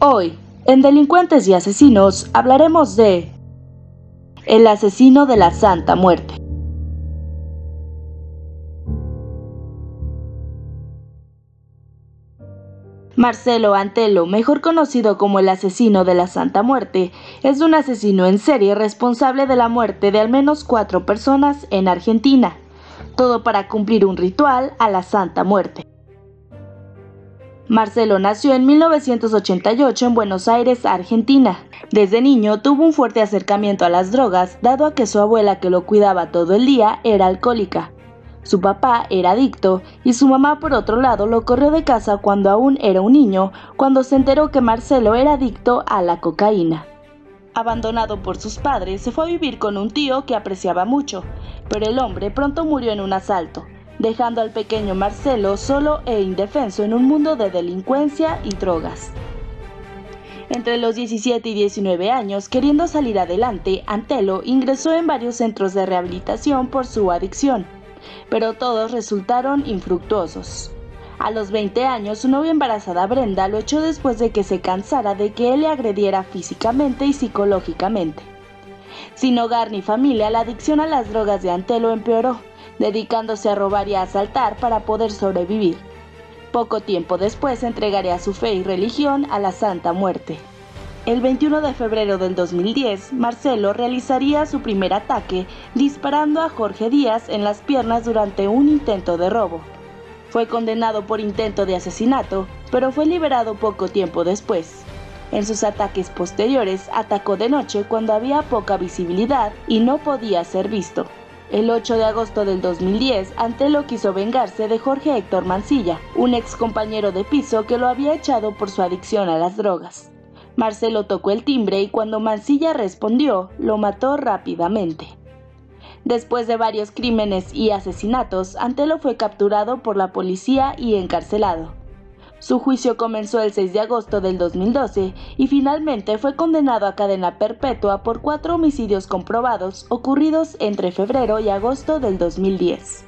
Hoy, en Delincuentes y Asesinos, hablaremos de El asesino de la Santa Muerte. Marcelo Antelo, mejor conocido como el asesino de la Santa Muerte, es un asesino en serie responsable de la muerte de al menos cuatro personas en Argentina, todo para cumplir un ritual a la Santa Muerte. Marcelo nació en 1988 en Buenos Aires, Argentina. Desde niño tuvo un fuerte acercamiento a las drogas, dado a que su abuela que lo cuidaba todo el día era alcohólica. Su papá era adicto y su mamá por otro lado lo corrió de casa cuando aún era un niño, cuando se enteró que Marcelo era adicto a la cocaína. Abandonado por sus padres, se fue a vivir con un tío que apreciaba mucho, pero el hombre pronto murió en un asalto dejando al pequeño Marcelo solo e indefenso en un mundo de delincuencia y drogas. Entre los 17 y 19 años, queriendo salir adelante, Antelo ingresó en varios centros de rehabilitación por su adicción, pero todos resultaron infructuosos. A los 20 años, su novia embarazada Brenda lo echó después de que se cansara de que él le agrediera físicamente y psicológicamente. Sin hogar ni familia, la adicción a las drogas de Antelo empeoró, dedicándose a robar y a asaltar para poder sobrevivir. Poco tiempo después entregaría su fe y religión a la Santa Muerte. El 21 de febrero del 2010, Marcelo realizaría su primer ataque disparando a Jorge Díaz en las piernas durante un intento de robo. Fue condenado por intento de asesinato, pero fue liberado poco tiempo después. En sus ataques posteriores atacó de noche cuando había poca visibilidad y no podía ser visto. El 8 de agosto del 2010, Antelo quiso vengarse de Jorge Héctor Mancilla, un ex compañero de piso que lo había echado por su adicción a las drogas. Marcelo tocó el timbre y cuando Mancilla respondió, lo mató rápidamente. Después de varios crímenes y asesinatos, Antelo fue capturado por la policía y encarcelado. Su juicio comenzó el 6 de agosto del 2012 y finalmente fue condenado a cadena perpetua por cuatro homicidios comprobados ocurridos entre febrero y agosto del 2010.